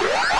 Woo!